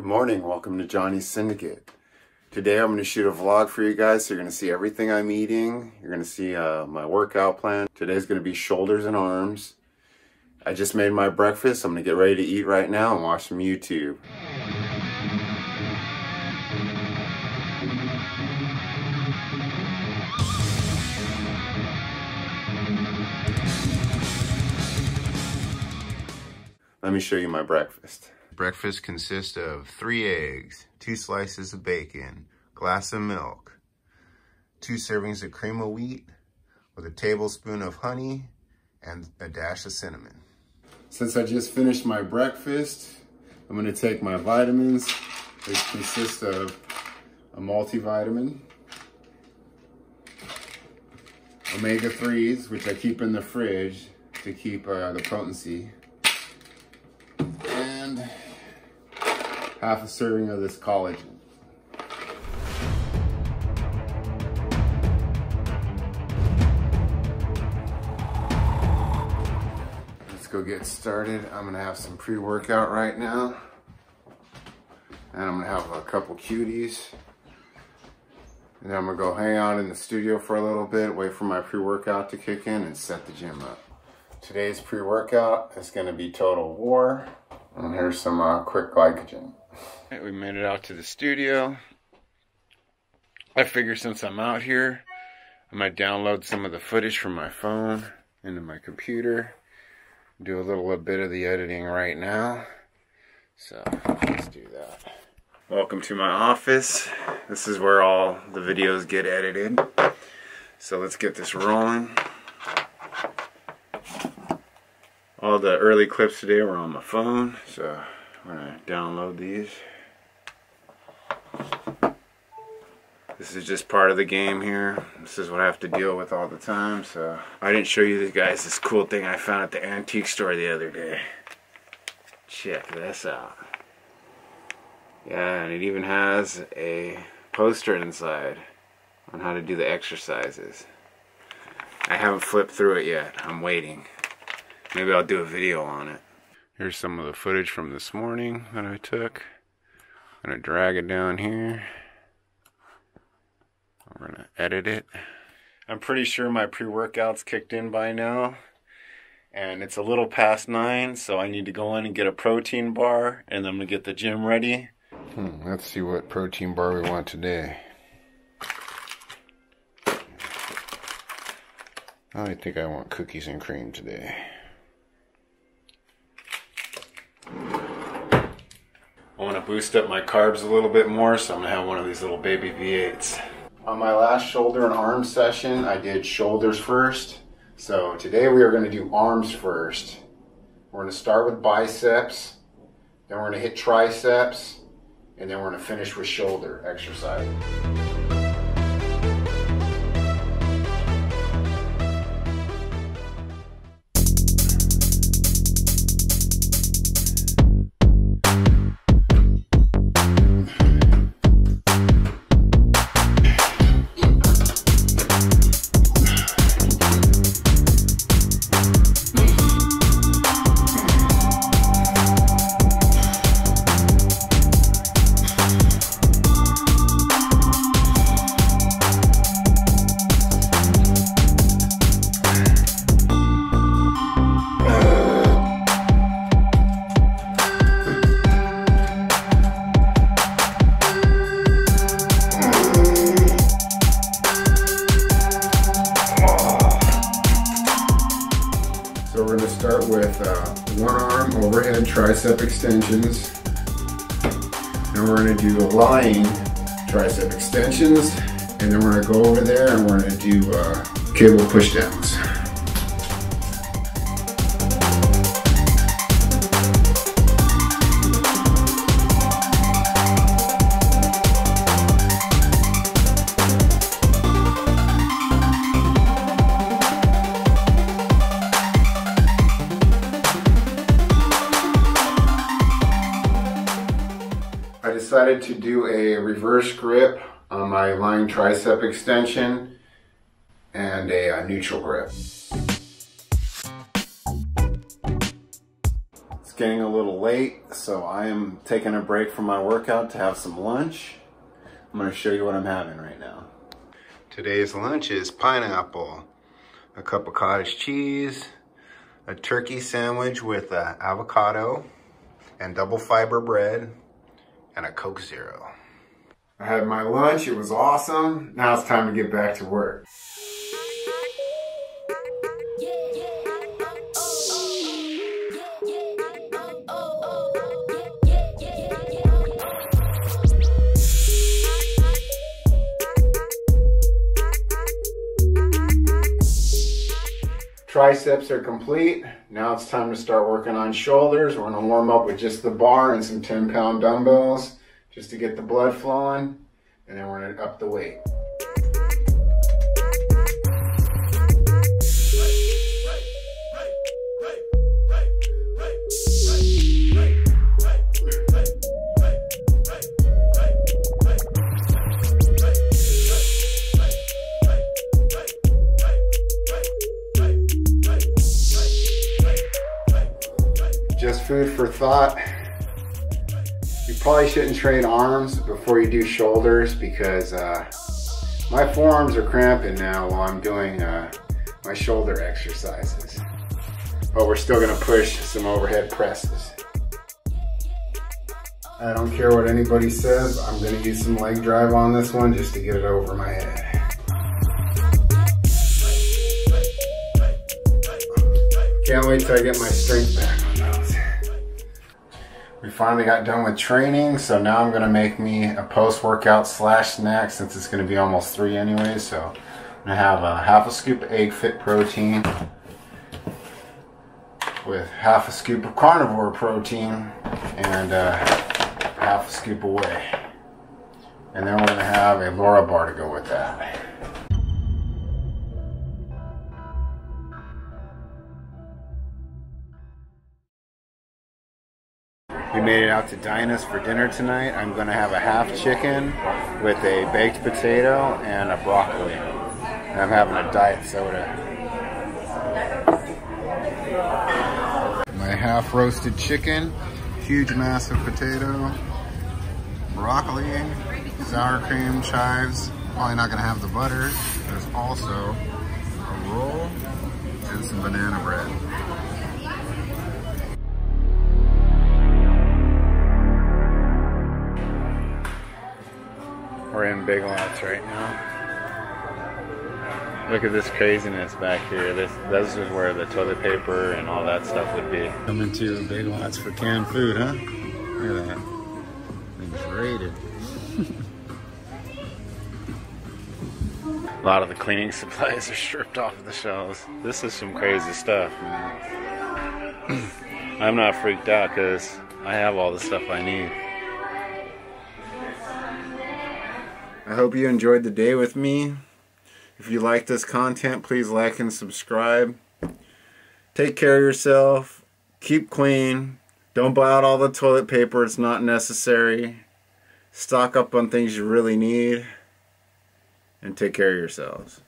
Good morning, welcome to Johnny's Syndicate. Today I'm going to shoot a vlog for you guys, so you're going to see everything I'm eating. You're going to see uh, my workout plan. Today's going to be shoulders and arms. I just made my breakfast. I'm going to get ready to eat right now and watch some YouTube. Let me show you my breakfast. Breakfast consists of three eggs, two slices of bacon, glass of milk, two servings of cream of wheat with a tablespoon of honey and a dash of cinnamon. Since I just finished my breakfast, I'm gonna take my vitamins, which consist of a multivitamin, omega-3s, which I keep in the fridge to keep uh, the potency, and half a serving of this collagen. Let's go get started. I'm gonna have some pre-workout right now. And I'm gonna have a couple cuties. And then I'm gonna go hang out in the studio for a little bit, wait for my pre-workout to kick in and set the gym up. Today's pre-workout is gonna be Total War. And here's some uh, quick glycogen. Right, we made it out to the studio. I figure since I'm out here, I might download some of the footage from my phone into my computer. Do a little bit of the editing right now. So let's do that. Welcome to my office. This is where all the videos get edited. So let's get this rolling. All the early clips today were on my phone, so I'm gonna download these. This is just part of the game here. This is what I have to deal with all the time, so I didn't show you guys this cool thing I found at the antique store the other day. Check this out. Yeah, and it even has a poster inside on how to do the exercises. I haven't flipped through it yet. I'm waiting. Maybe I'll do a video on it. Here's some of the footage from this morning that I took. I'm gonna drag it down here. I'm gonna edit it. I'm pretty sure my pre-workout's kicked in by now. And it's a little past nine, so I need to go in and get a protein bar, and I'm gonna get the gym ready. Hmm, let's see what protein bar we want today. I think I want cookies and cream today. I want to boost up my carbs a little bit more, so I'm going to have one of these little baby V8s. On my last shoulder and arm session, I did shoulders first. So today we are going to do arms first. We're going to start with biceps, then we're going to hit triceps, and then we're going to finish with shoulder exercise. So we're going to start with uh, one arm overhead tricep extensions. And we're going to do lying tricep extensions. And then we're going to go over there and we're going to do uh, cable push decided to do a reverse grip on my lying tricep extension and a, a neutral grip. Let's getting a little late, so I am taking a break from my workout to have some lunch. I'm gonna show you what I'm having right now. Today's lunch is pineapple, a cup of cottage cheese, a turkey sandwich with uh, avocado and double fiber bread, and a Coke Zero. I had my lunch, it was awesome. Now it's time to get back to work. Triceps are complete. Now it's time to start working on shoulders. We're gonna warm up with just the bar and some 10 pound dumbbells just to get the blood flowing. And then we're gonna up the weight. Just food for thought. You probably shouldn't train arms before you do shoulders because uh, my forearms are cramping now while I'm doing uh, my shoulder exercises. But we're still gonna push some overhead presses. I don't care what anybody says, I'm gonna use some leg drive on this one just to get it over my head. Can't wait till I get my strength back. We finally got done with training, so now I'm gonna make me a post-workout slash snack since it's gonna be almost three anyway. So I'm gonna have a half a scoop of egg fit protein with half a scoop of Carnivor protein and uh, half a scoop of whey. And then we're gonna have a Larabar to go with that. We made it out to Dinah's for dinner tonight. I'm gonna have a half chicken with a baked potato and a broccoli. And I'm having a diet soda. My half roasted chicken, huge massive potato, broccoli, sour cream, chives. Probably not gonna have the butter. There's also a roll and some banana bread. In Big Lots right now. Look at this craziness back here. This this is where the toilet paper and all that stuff would be. Coming to Big Lots for canned food, huh? Look at that. Thing's rated. A lot of the cleaning supplies are stripped off of the shelves. This is some crazy stuff, man. I'm not freaked out because I have all the stuff I need. I hope you enjoyed the day with me. If you like this content, please like and subscribe. Take care of yourself. Keep clean. Don't buy out all the toilet paper. It's not necessary. Stock up on things you really need. And take care of yourselves.